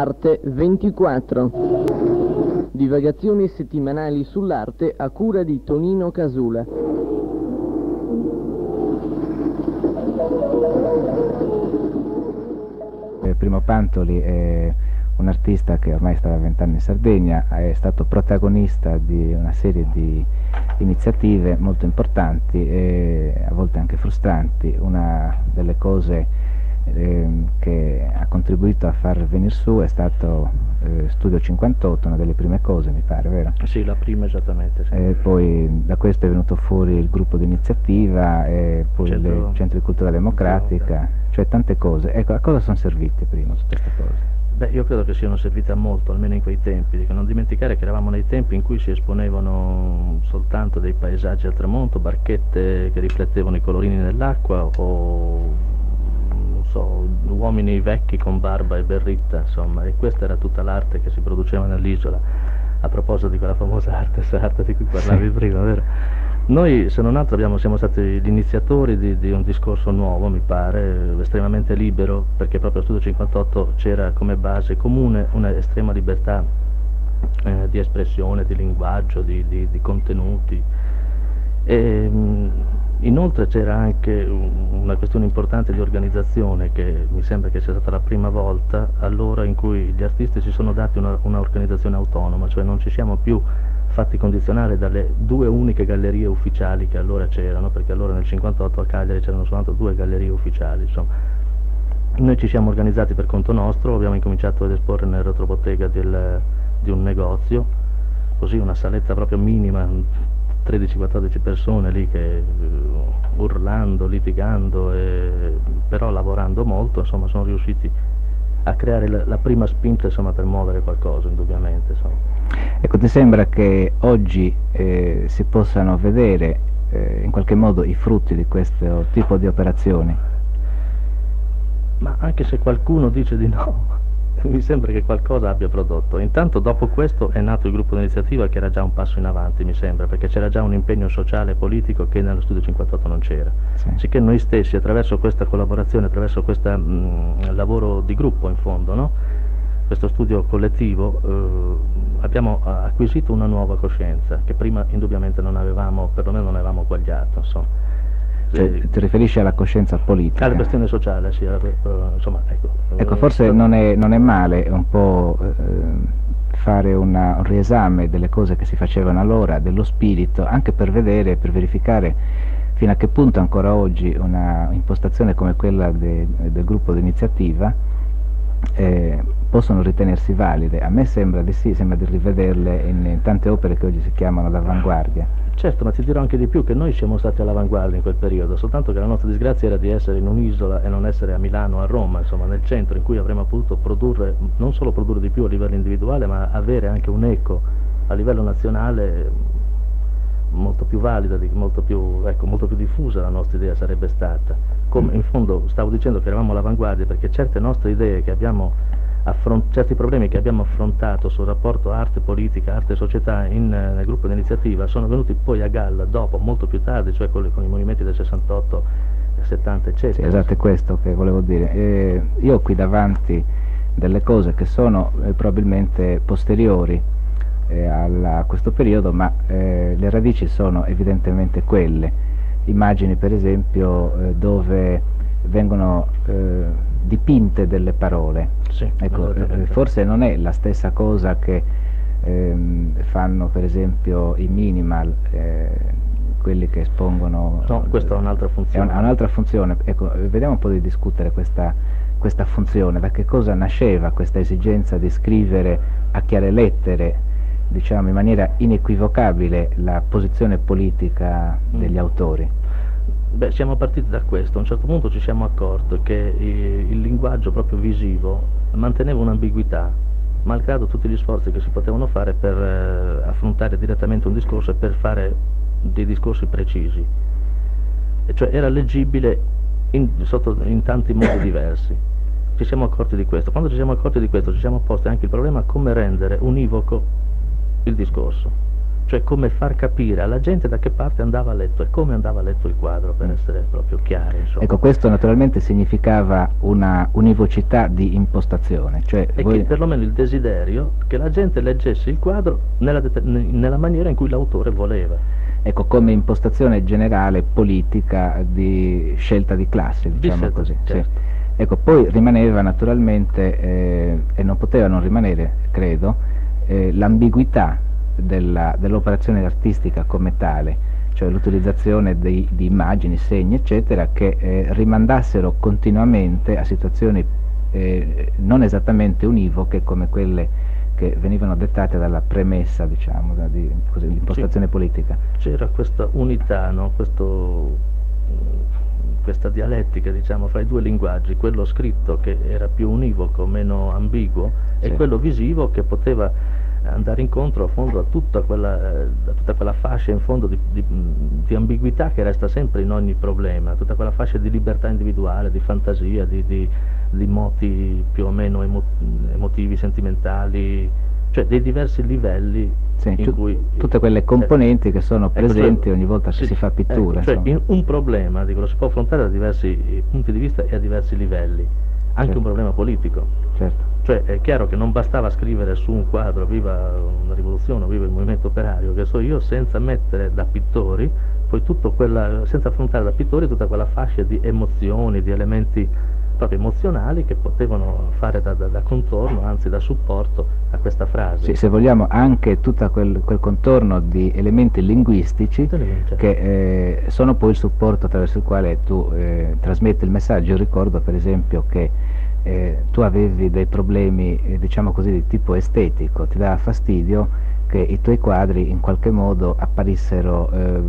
Arte 24. Divagazioni settimanali sull'arte a cura di Tonino Casula. Eh, Primo Pantoli è un artista che ormai stava vent'anni in Sardegna, è stato protagonista di una serie di iniziative molto importanti e a volte anche frustranti. Una delle cose eh, che ha contribuito a far venire su è stato eh, Studio 58, una delle prime cose mi pare, vero? Sì, la prima esattamente. Sì. E poi da questo è venuto fuori il gruppo di iniziativa, e poi Centro- il Centro di Cultura Democratica, cioè tante cose. Ecco, a cosa sono servite prima tutte queste cose? Beh, io credo che siano servite a molto, almeno in quei tempi. Dico, non dimenticare che eravamo nei tempi in cui si esponevano soltanto dei paesaggi al tramonto, barchette che riflettevano i colorini nell'acqua o so, uomini vecchi con barba e berritta, insomma, e questa era tutta l'arte che si produceva nell'isola. A proposito di quella famosa arte arte di cui parlavi Sì. prima, vero? Noi, se non altro, abbiamo- siamo stati gli iniziatori di, di un discorso nuovo, mi pare, estremamente libero, perché proprio a Studio 58 c'era come base comune una estrema libertà eh, di espressione, di linguaggio, di, di- di contenuti. E, mh, inoltre c'era anche un- una questione importante di organizzazione che mi sembra che sia stata la prima volta allora in cui gli artisti si sono dati una organizzazione autonoma, cioè non ci siamo più fatti condizionare dalle due uniche gallerie ufficiali che allora c'erano, perché allora nel 58 a Cagliari c'erano soltanto due gallerie ufficiali, insomma. Noi ci siamo organizzati per conto nostro, abbiamo incominciato ad esporre nel retrobottega del- di un negozio, così una saletta proprio minima, 13-14 persone lì che eh, urlando, litigando, e, però lavorando molto, insomma sono riusciti a creare la, la prima spinta insomma, per muovere qualcosa, indubbiamente. Insomma. Ecco, ti sembra che oggi eh, si possano vedere eh, in qualche modo i frutti di questo tipo di operazioni? Ma anche se qualcuno dice di no, mi sembra che qualcosa abbia prodotto. Intanto dopo questo è nato il gruppo d'iniziativa che era già un passo in avanti, mi sembra, perché c'era già un impegno sociale e politico che nello Studio 58 non c'era. Sì. Sicché noi stessi, attraverso questa collaborazione, attraverso questo lavoro di gruppo in fondo, no? questo studio collettivo, eh, abbiamo eh, acquisito una nuova coscienza che prima indubbiamente non avevamo, perlomeno non avevamo guagliato. Insomma. Cioè, Eh, ti riferisci alla coscienza politica? alla questione sociale, sì, alla- eh, insomma, ecco. Ecco, Eh, forse per- non è, non è male un po' eh, fare una- un riesame delle cose che si facevano allora, dello spirito, anche per vedere, per verificare fino a che punto ancora oggi una impostazione come quella de- del gruppo d'iniziativa eh, possono ritenersi valide. A me sembra di sì, sembra di rivederle in, in tante opere che oggi si chiamano d'avanguardia. Certo, ma ti dirò anche di più che noi siamo stati all'avanguardia in quel periodo, soltanto che la nostra disgrazia era di essere in un'isola e non essere a Milano o a Roma, insomma nel centro in cui avremmo potuto produrre, non solo produrre di più a livello individuale, ma avere anche un eco a livello nazionale molto più valida, molto più, ecco, molto più diffusa la nostra idea sarebbe stata. Come in fondo stavo dicendo che eravamo all'avanguardia perché certe nostre idee che abbiamo certi problemi che abbiamo affrontato sul rapporto arte-politica, arte-società eh, nel gruppo di iniziativa sono venuti poi a galla dopo, molto più tardi, cioè con, le- con i movimenti del 68, 70, eccetera. Sì, esatto, è questo che volevo dire. Eh, io ho qui davanti delle cose che sono eh, probabilmente posteriori eh, alla- a questo periodo, ma eh, le radici sono evidentemente quelle. Immagini per esempio eh, dove vengono dipinte delle parole. Sì, Ecco, eh, forse non è la stessa cosa che ehm, fanno per esempio i minimal, eh, quelli che espongono... No, questa ha un'altra È funzione. un- ha un'altra funzione. Ecco, vediamo un po' di discutere questa, questa funzione, da che cosa nasceva questa esigenza di scrivere a chiare lettere, diciamo in maniera inequivocabile, la posizione politica degli Mm. autori. Beh, siamo partiti da questo, a un certo punto ci siamo accorti che il linguaggio proprio visivo manteneva un'ambiguità, malgrado tutti gli sforzi che si potevano fare per eh, affrontare direttamente un discorso e per fare dei discorsi precisi. E cioè era leggibile in, sotto- in tanti modi diversi. Ci siamo accorti di questo. Quando ci siamo accorti di questo ci siamo posti anche il problema come rendere univoco il discorso. Cioè come far capire alla gente da che parte andava letto e come andava letto il quadro per mm. essere proprio chiari. Insomma. Ecco, questo naturalmente significava una univocità di impostazione. Cioè e voi... che perlomeno il desiderio che la gente leggesse il quadro nella, nella maniera in cui l'autore voleva. Ecco, come impostazione generale politica di scelta di classe, diciamo di così. Certo. Sì. Ecco, poi rimaneva naturalmente, eh, e non poteva non rimanere, credo, eh, l'ambiguità dell'operazione artistica come tale, cioè l'utilizzazione di, di, immagini, segni, eccetera, che eh, rimandassero continuamente a situazioni eh, non esattamente univoche come quelle che venivano dettate dalla premessa, diciamo, di, l'impostazione sì. politica. C'era questa unità, no? Questo, questa dialettica diciamo, fra i due linguaggi, quello scritto che era più univoco, meno ambiguo, sì. e quello visivo che poteva andare incontro a fondo a tutta quella, a tutta quella fascia in fondo di, di, di, ambiguità che resta sempre in ogni problema, tutta quella fascia di libertà individuale, di fantasia, di, di moti più o meno emo, emotivi, sentimentali, cioè dei diversi livelli sì, in cui, tutte quelle componenti eh, che sono ecco, presenti ecco, ogni volta sì, che si fa pittura. Ecco, cioè un problema dico, lo si può affrontare da diversi punti di vista e a diversi livelli, anche certo. un problema politico. Certo. Cioè è chiaro che non bastava scrivere su un quadro viva una rivoluzione, viva il movimento operario, che so io, senza mettere da pittori, poi tutto quella, senza affrontare da pittori tutta quella fascia di emozioni, di elementi proprio emozionali che potevano fare da, da, da, contorno, anzi da supporto a questa frase. Sì, se vogliamo anche tutto quel, quel contorno di elementi linguistici certo. che eh, sono poi il supporto attraverso il quale tu eh, trasmetti il messaggio. Io ricordo per esempio che eh, tu avevi dei problemi, eh, diciamo così, di tipo estetico, ti dava fastidio che i tuoi quadri in qualche modo apparissero eh,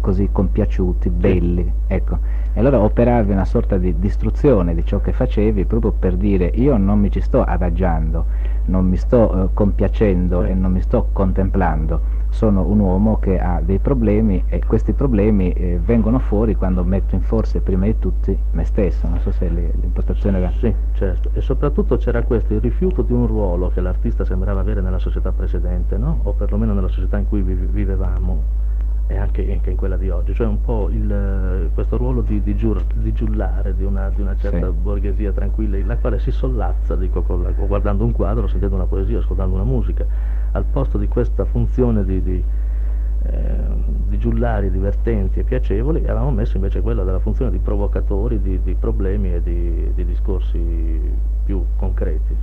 così compiaciuti, belli, sì. ecco. E allora operavi una sorta di distruzione di ciò che facevi proprio per dire io non mi ci sto adagiando, non mi sto eh, compiacendo sì. e non mi sto contemplando, sono un uomo che ha dei problemi e questi problemi eh, vengono fuori quando metto in forza prima di tutti me stesso, non so se l'impostazione era... Sì, certo, e soprattutto c'era questo, il rifiuto di un ruolo che l'artista sembrava avere nella società precedente, no? o perlomeno nella società in cui vivevamo e anche, anche, in quella di oggi, cioè un po' il, questo ruolo di, di, giur, di giullare di una, di una certa sì. borghesia tranquilla, la quale si sollazza dico, la, guardando un quadro, sentendo una poesia, ascoltando una musica, al posto di questa funzione di, di, eh, di giullari divertenti e piacevoli, avevamo messo invece quella della funzione di provocatori di, problemi e di, discorsi più concreti.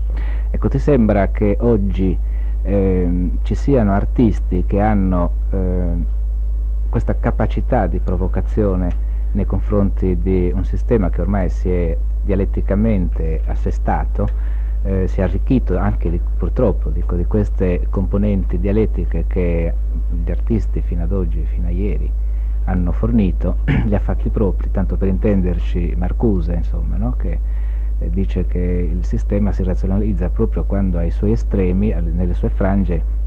Ecco, ti sembra che oggi eh, ci siano artisti che hanno eh, questa capacità di provocazione nei confronti di un sistema che ormai si è dialetticamente assestato, eh, si è arricchito anche di, purtroppo dico, di queste componenti dialettiche che gli artisti fino ad oggi, fino a ieri, hanno fornito, li ha fatti propri, tanto per intenderci Marcuse, insomma, no? che eh, dice che il sistema si razionalizza proprio quando ai suoi estremi, nelle sue frange,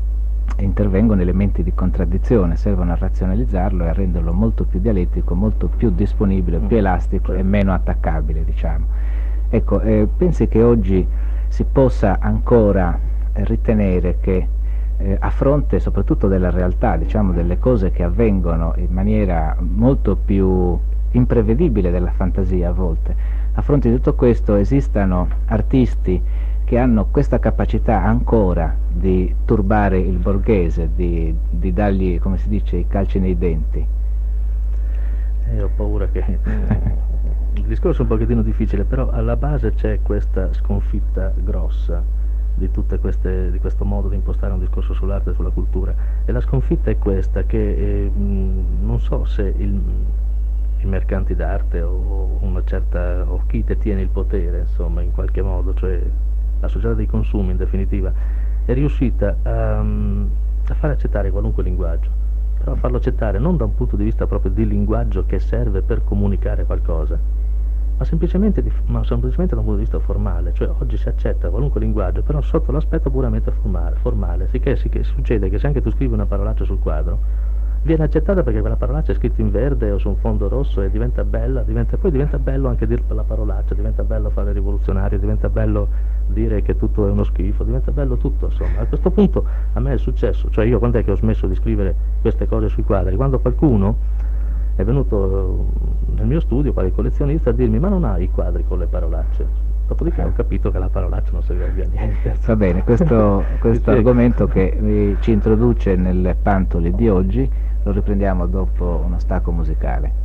intervengono elementi di contraddizione, servono a razionalizzarlo e a renderlo molto più dialettico, molto più disponibile, più mm. elastico e meno attaccabile, diciamo. Ecco, eh, pensi che oggi si possa ancora ritenere che eh, a fronte soprattutto della realtà, diciamo, delle cose che avvengono in maniera molto più imprevedibile della fantasia a volte, a fronte di tutto questo esistano artisti che hanno questa capacità ancora di turbare il borghese, di, di dargli, come si dice, i calci nei denti. Eh, ho paura che... il discorso è un pochettino difficile, però alla base c'è questa sconfitta grossa di, queste, di, questo modo di impostare un discorso sull'arte e sulla cultura. E la sconfitta è questa, che eh, non so se il, i mercanti d'arte o, una certa, o chi detiene il potere, insomma, in qualche modo, cioè la società dei consumi in definitiva, è riuscita a, a fare accettare qualunque linguaggio, però farlo accettare non da un punto di vista proprio di linguaggio che serve per comunicare qualcosa, ma semplicemente, di, ma semplicemente, da un punto di vista formale, cioè oggi si accetta qualunque linguaggio, però sotto l'aspetto puramente formale, formale sicché, sicché succede che se anche tu scrivi una parolaccia sul quadro, viene accettata perché quella parolaccia è scritta in verde o su un fondo rosso e diventa bella, diventa, poi diventa bello anche dire la parolaccia, diventa bello fare rivoluzionario, diventa bello dire che tutto è uno schifo, diventa bello tutto, insomma. A questo punto a me è successo, cioè io quando è che ho smesso di scrivere queste cose sui quadri? Quando qualcuno è venuto nel mio studio, qualche collezionista, a dirmi ma non hai i quadri con le parolacce? Dopodiché ho capito che la parolaccia non serviva a niente. Va bene, questo, questo argomento che ci introduce nelle pantole di oggi lo riprendiamo dopo uno stacco musicale.